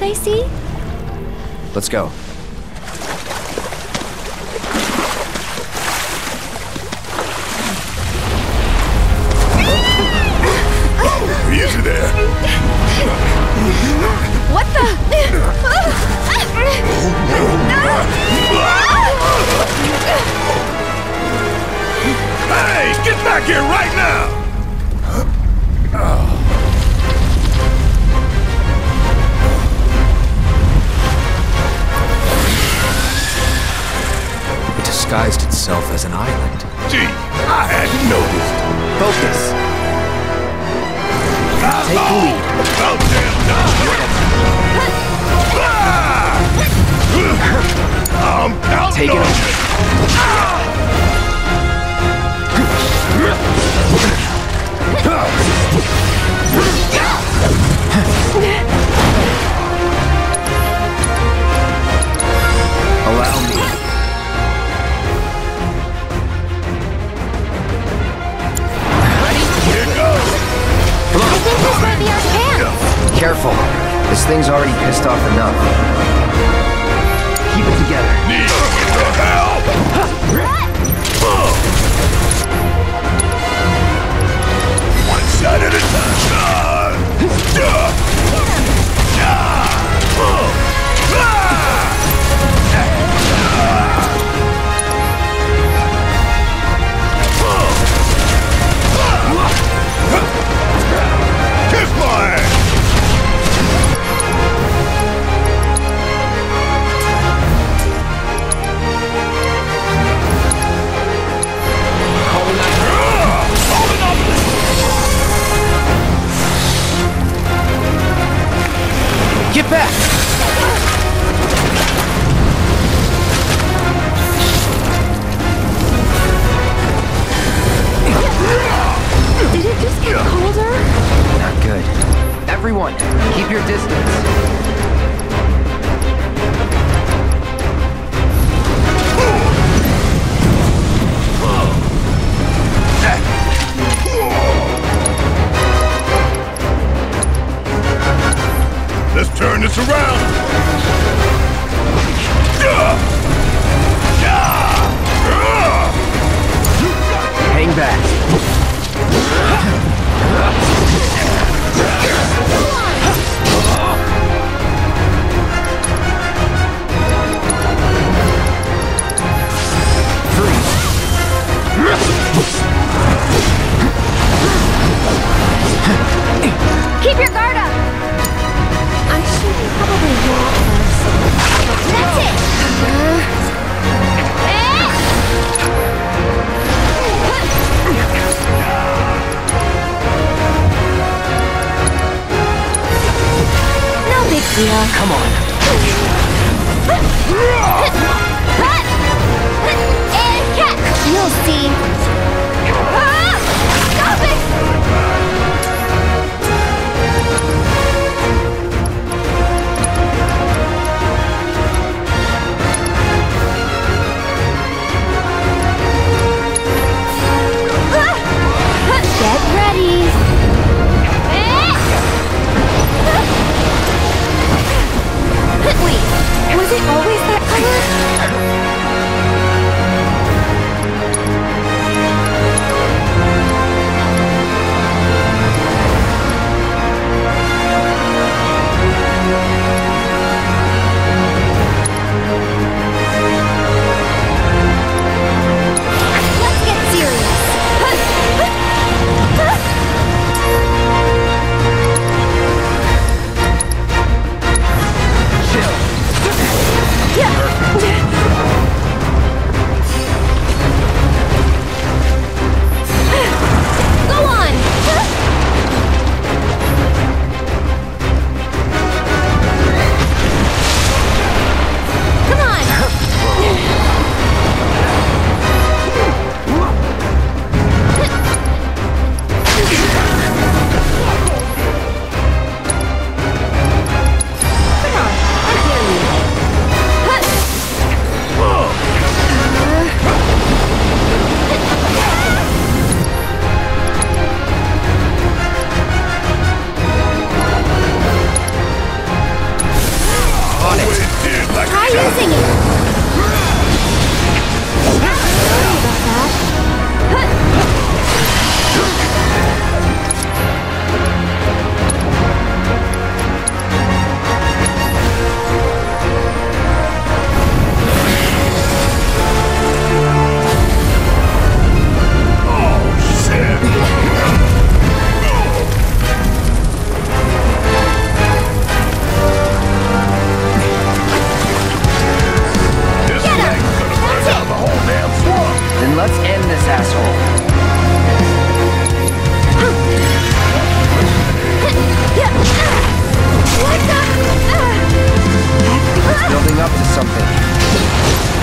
land I see? Let's go.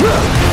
Huh.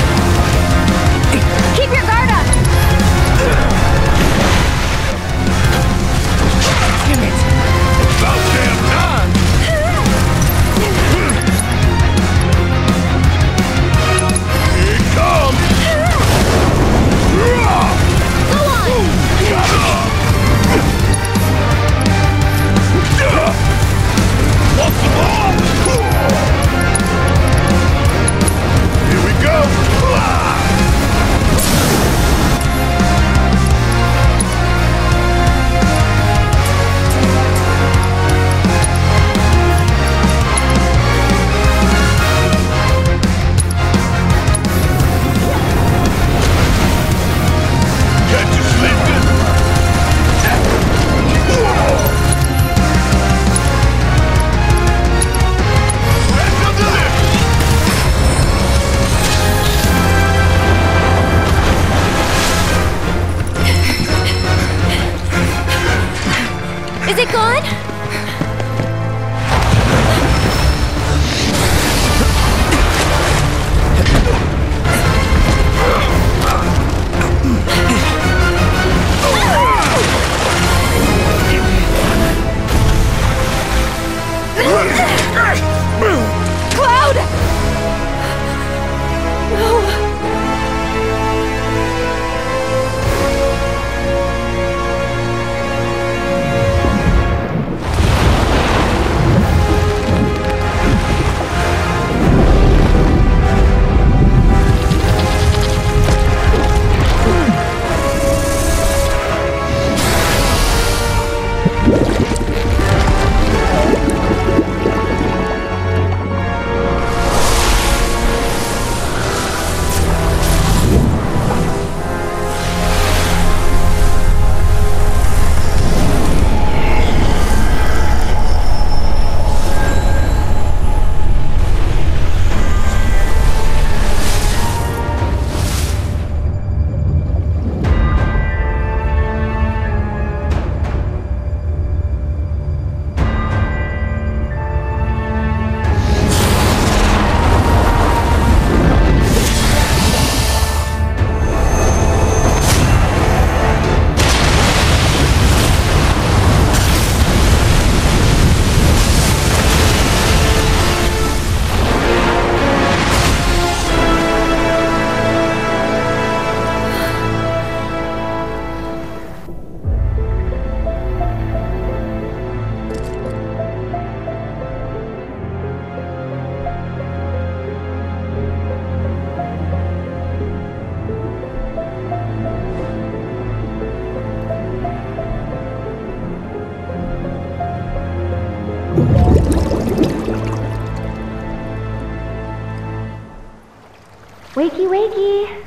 Wakey.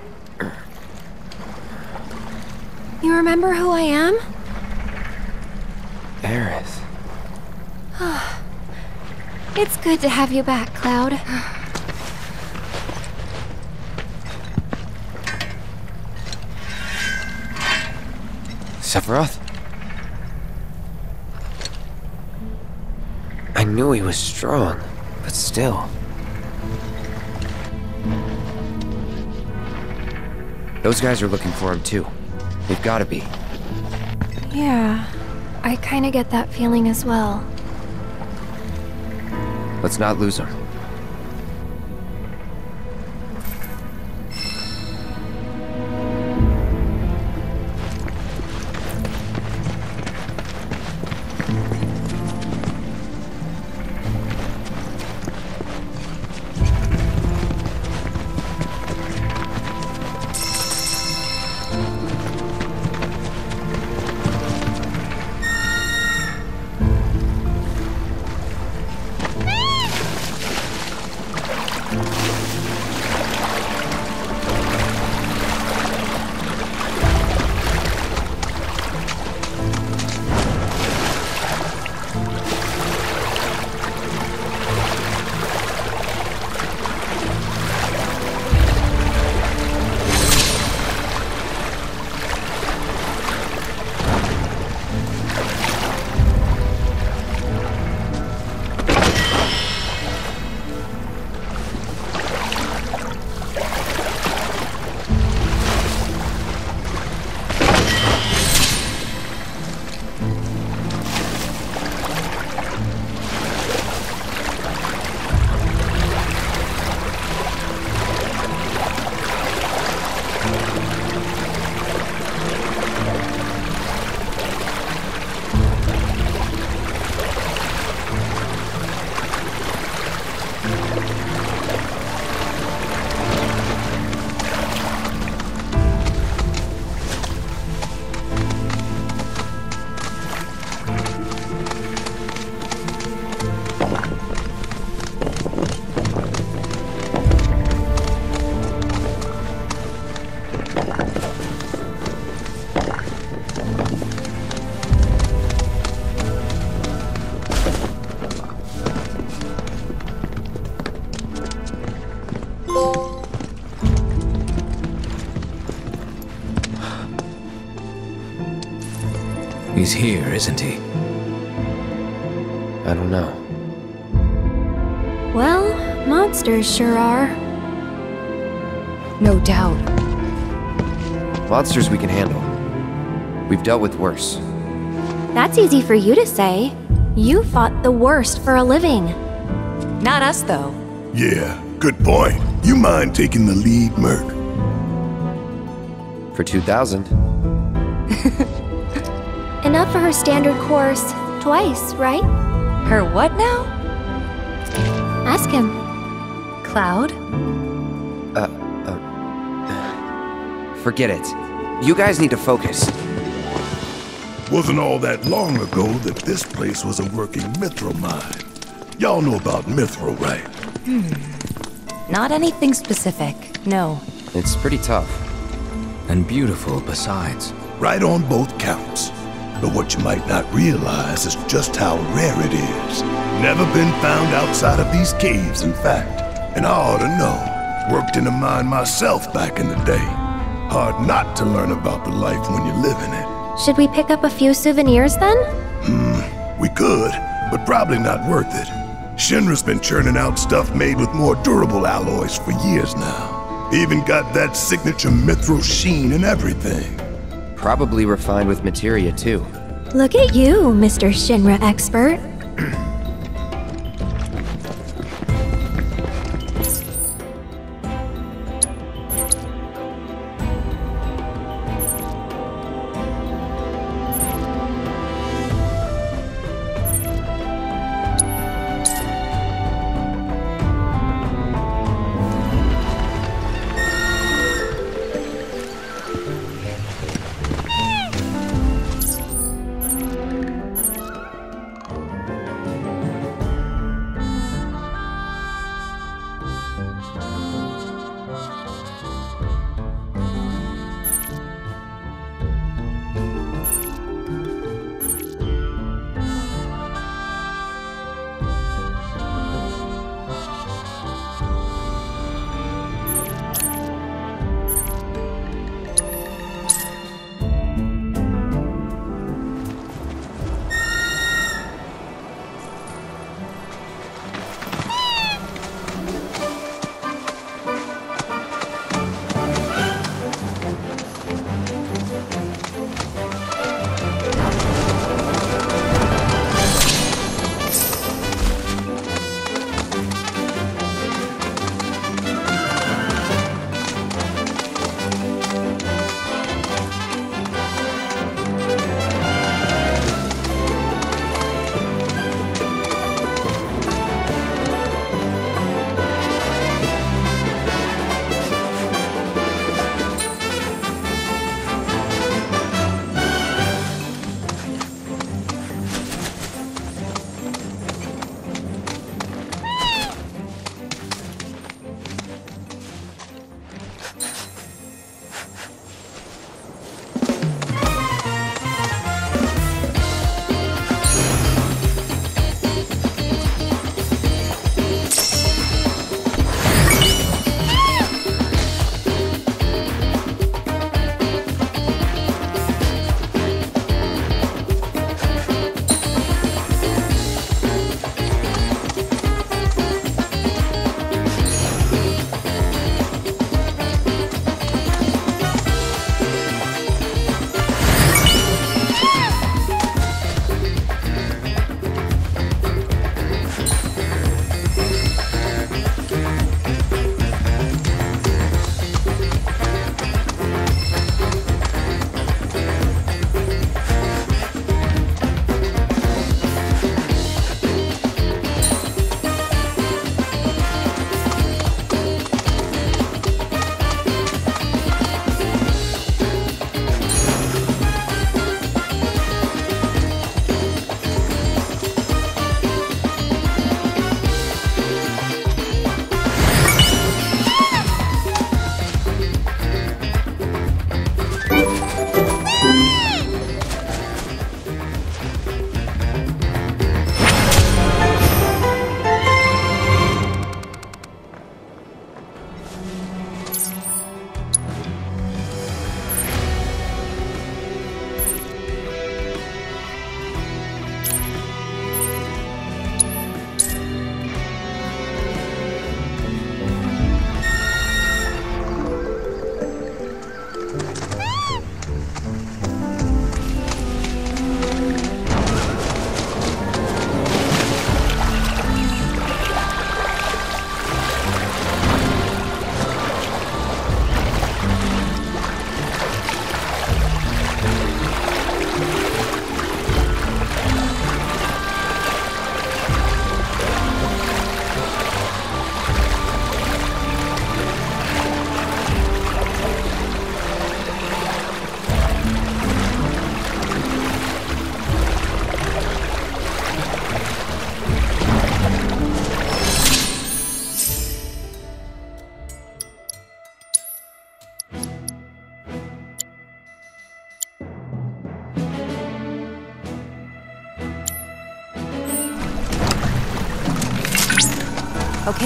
You remember who I am? Aerith. It's good to have you back, Cloud. Sephiroth? I knew he was strong, but still. Those guys are looking for him too. They've gotta be. Yeah, I kinda get that feeling as well. Let's not lose him. He's here, isn't he? I don't know. Well, monsters sure are. No doubt. Monsters we can handle. We've dealt with worse. That's easy for you to say. You fought the worst for a living. Not us, though. Yeah, good point. You mind taking the lead, Merc? For 2000. Enough for her standard course twice, right? Her what now? Ask him. Cloud? Uh, uh, forget it. You guys need to focus. Wasn't all that long ago that this place was a working Mithril mine. Y'all know about Mithril, right? Hmm. Not anything specific, no. It's pretty tough. And beautiful besides. Right on both counts. But what you might not realize is just how rare it is. Never been found outside of these caves, in fact. And I ought to know. Worked in a mine myself back in the day. Hard not to learn about the life when you live in it. Should we pick up a few souvenirs then? Hmm, we could, but probably not worth it. Shinra's been churning out stuff made with more durable alloys for years now. Even got that signature mithril sheen and everything. Probably refined with materia too. Look at you, Mr. Shinra expert.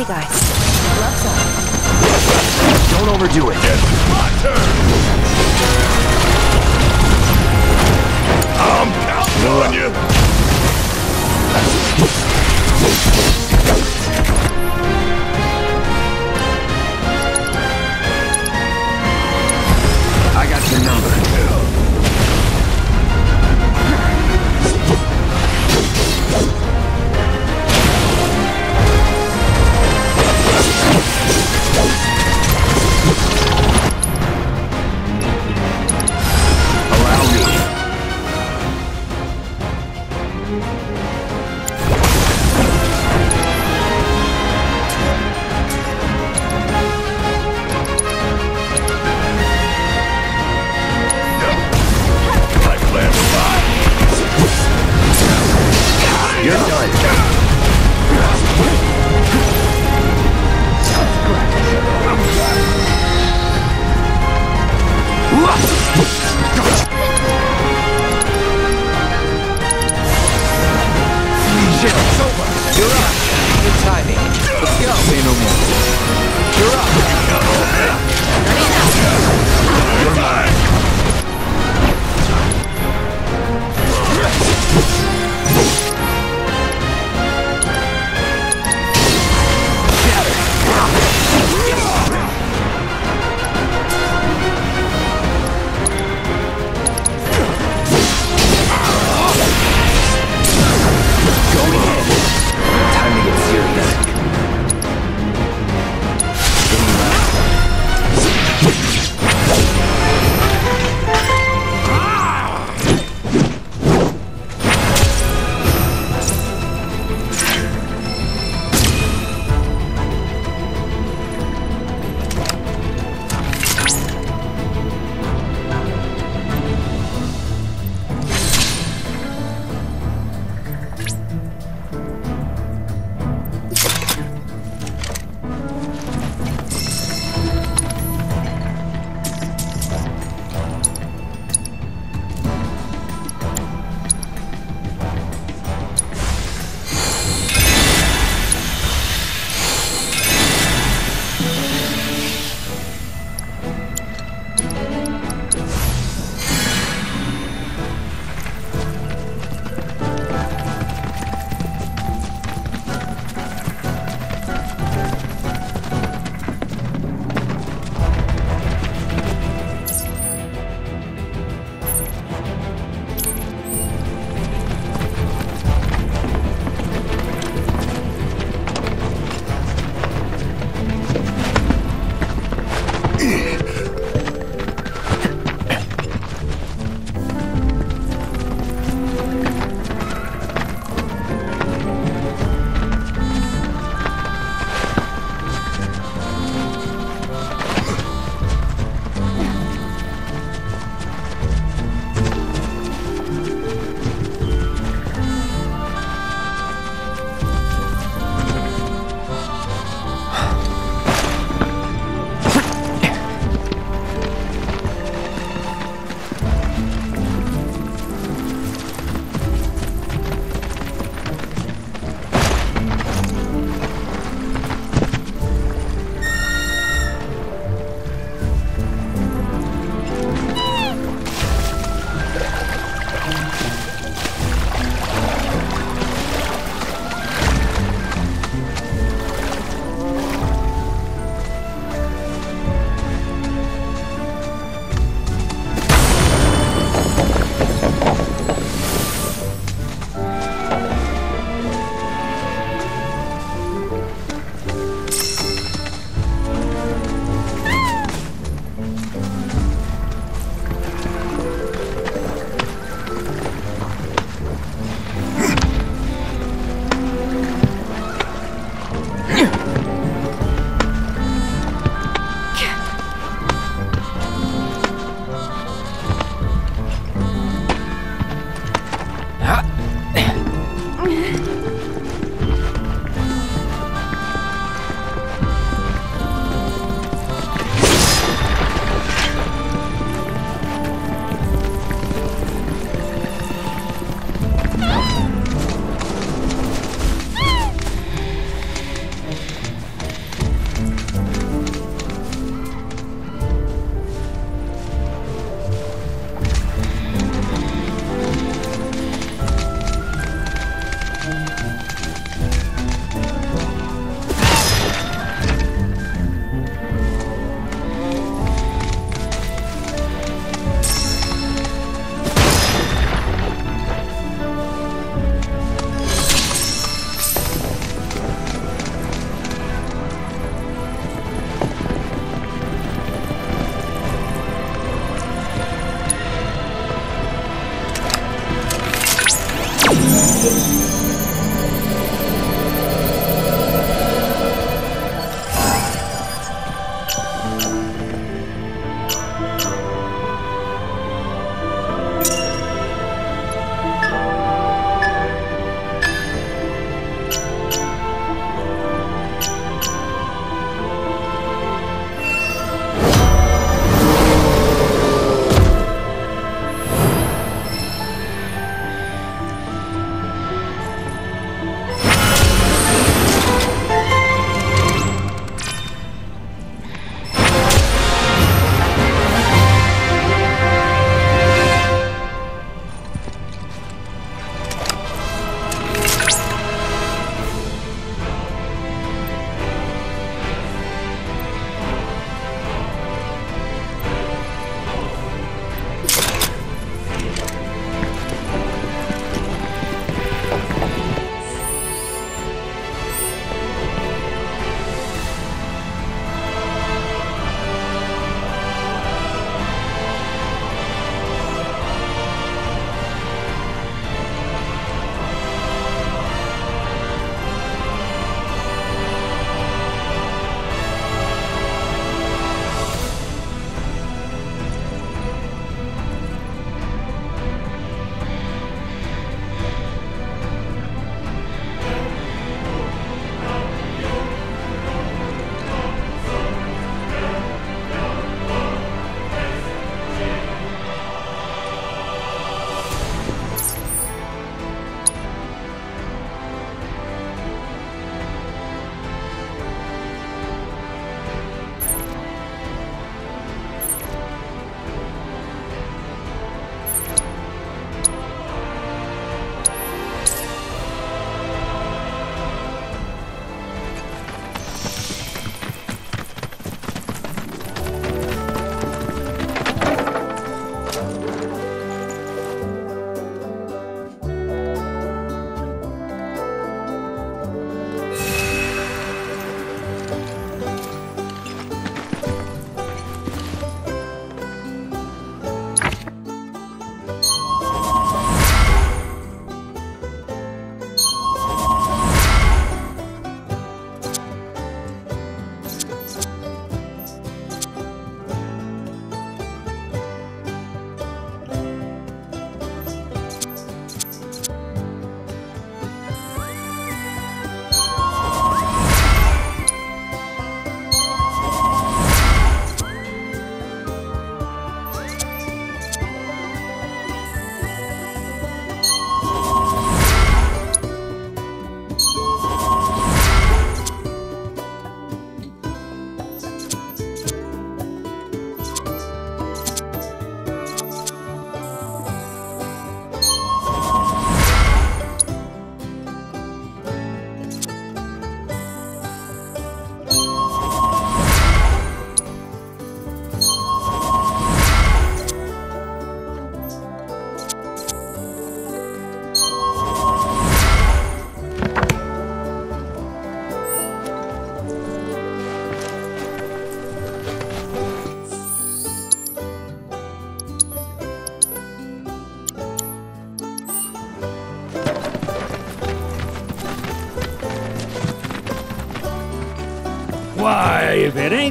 Okay, guys. Gloves. Don't overdo it.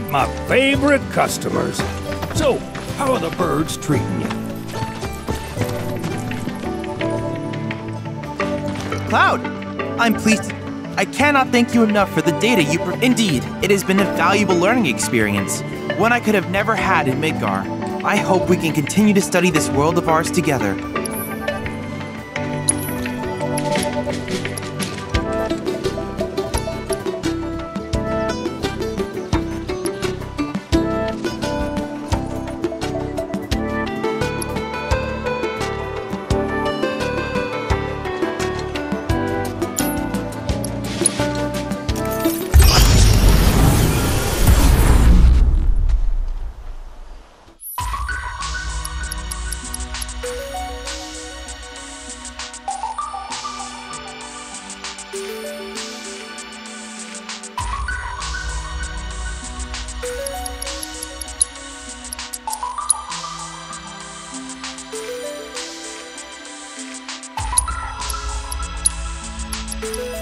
My favorite customers. So, how are the birds treating you? Cloud, I'm pleased. I cannot thank you enough for the data you. Indeed, it has been a valuable learning experience, one I could have never had in Midgar. I hope we can continue to study this world of ours together. Keep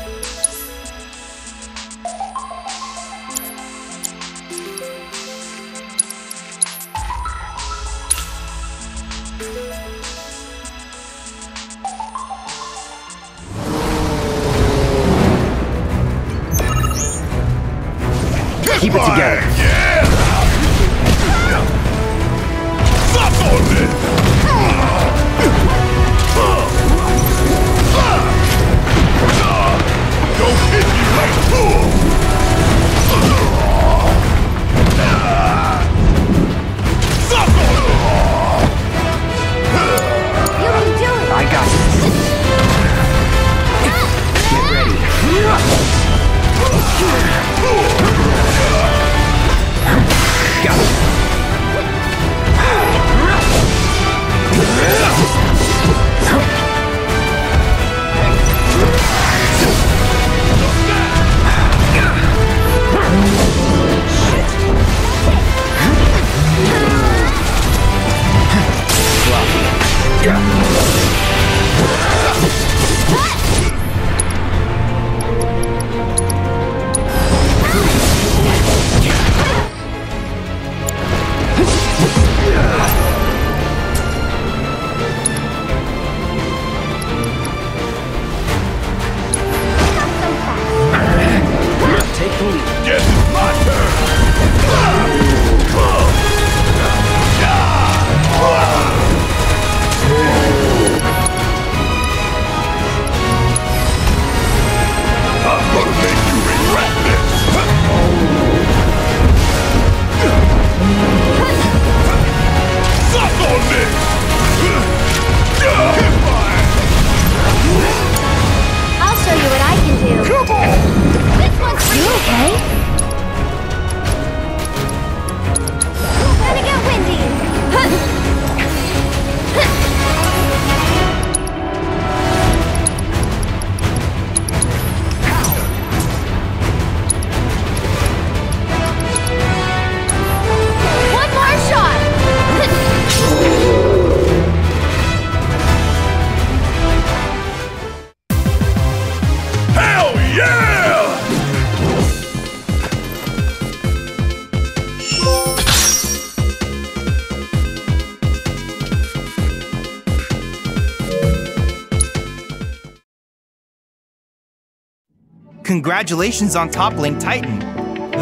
Congratulations on toppling Titan.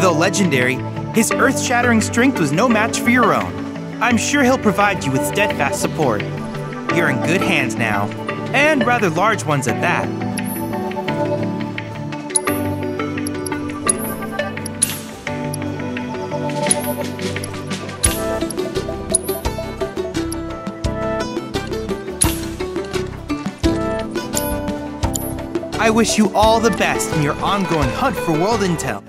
Though legendary, his earth shattering strength was no match for your own. I'm sure he'll provide you with steadfast support. You're in good hands now, and rather large ones at that. I wish you all the best in your ongoing hunt for world intel.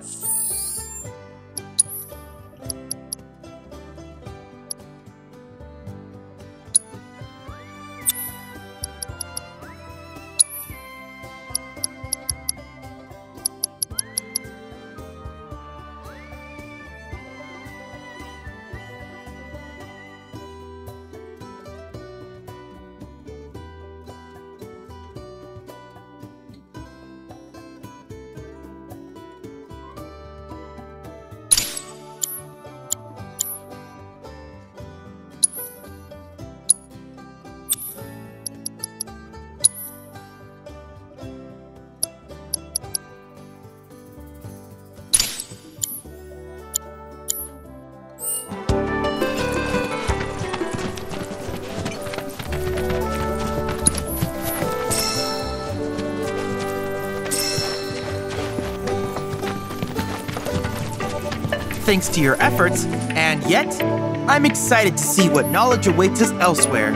thanks to your efforts, and yet, I'm excited to see what knowledge awaits us elsewhere.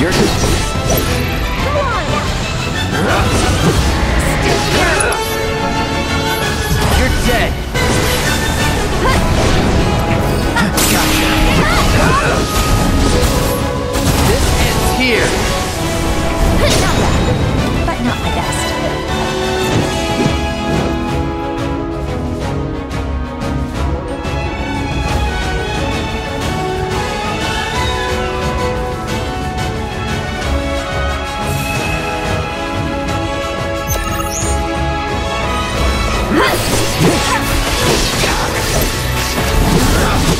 You're. Come on! You're dead! This ends here!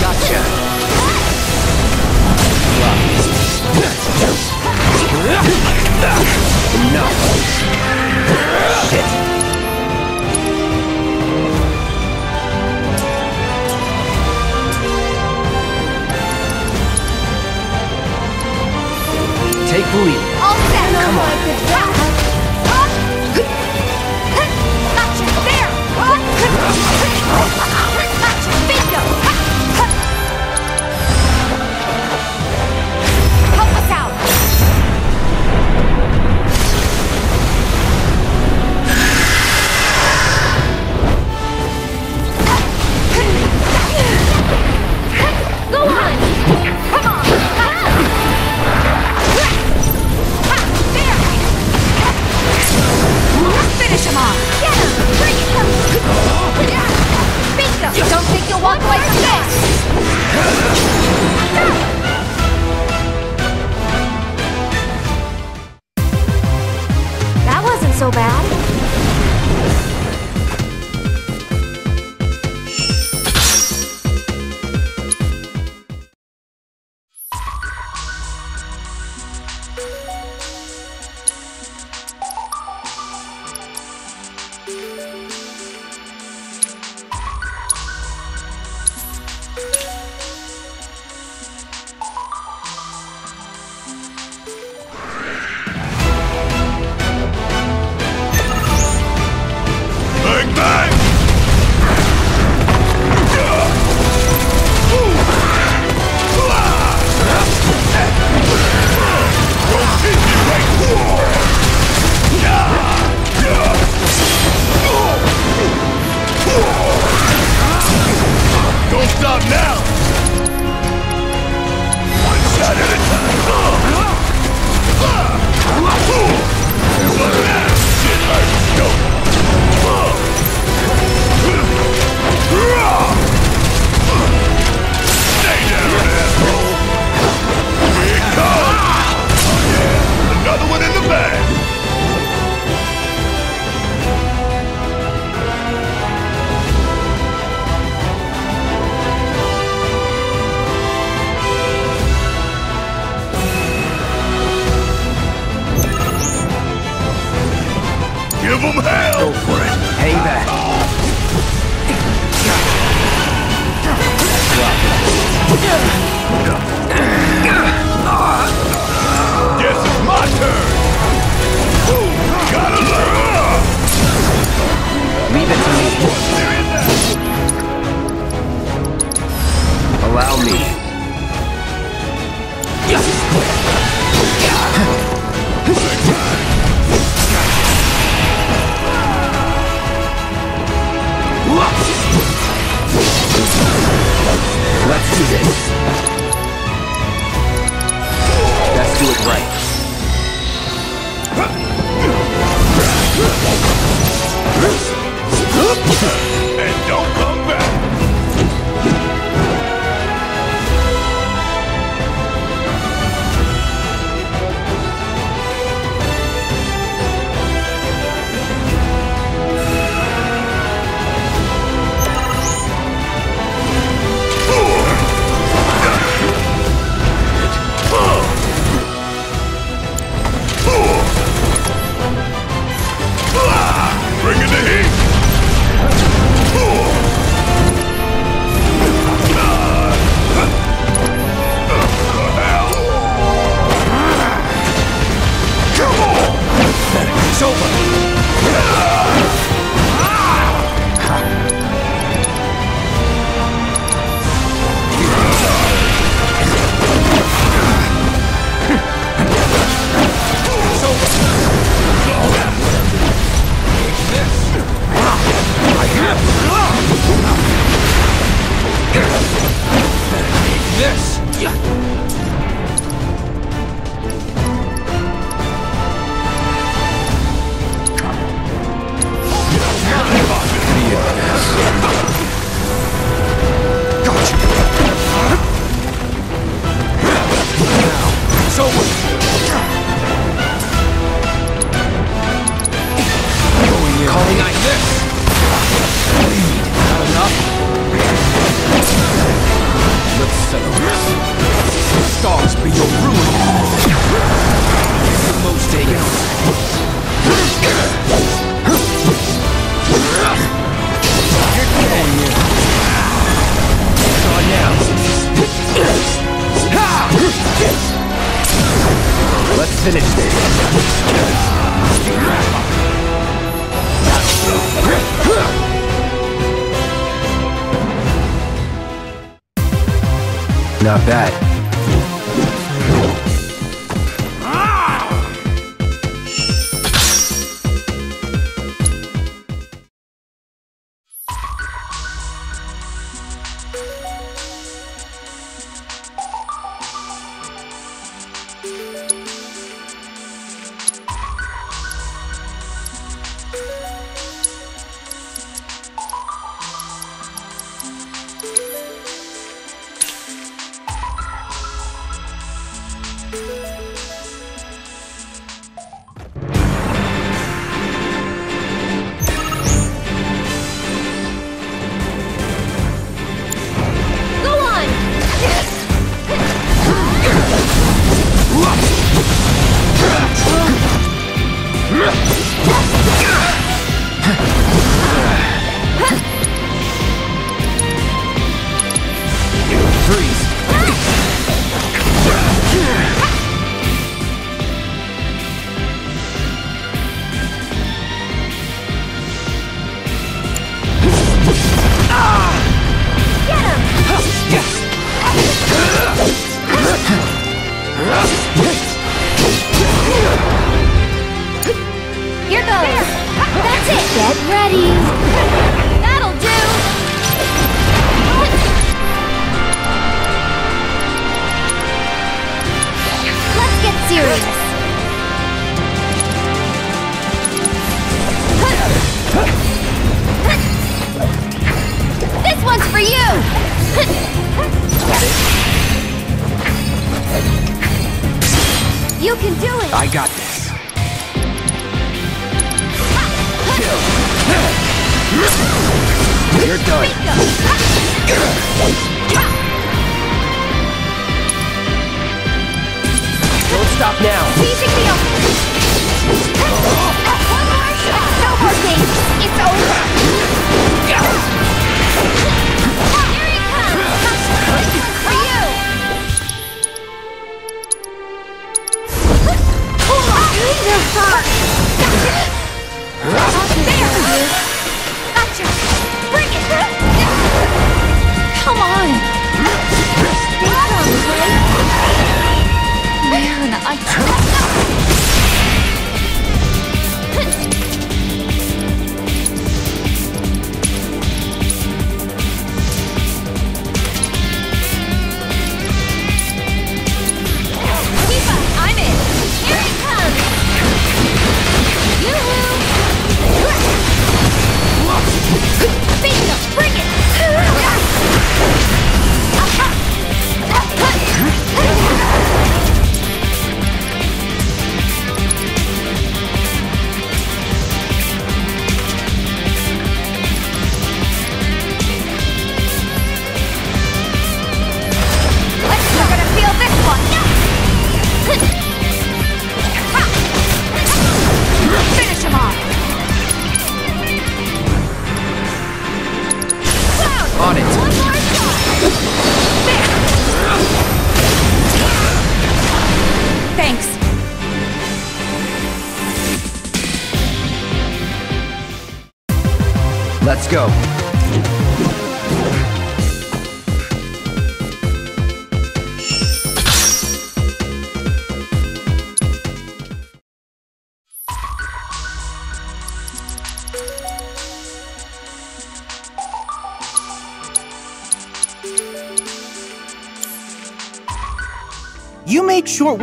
Gotcha! do it right. is over! It's over. not bad.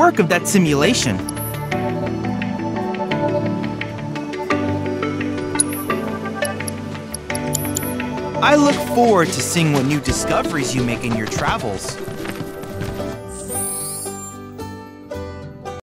Work of that simulation. I look forward to seeing what new discoveries you make in your travels.